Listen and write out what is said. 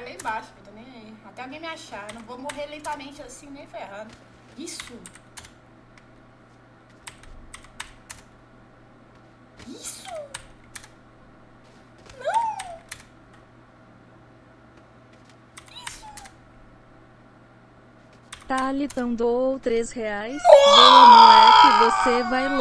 lá embaixo, eu tô nem aí. Até alguém me achar. Eu não vou morrer lentamente assim, nem ferrando. Isso! Isso! Não! Isso! Tá Thalitão doou 3 reais. é que você vai louco.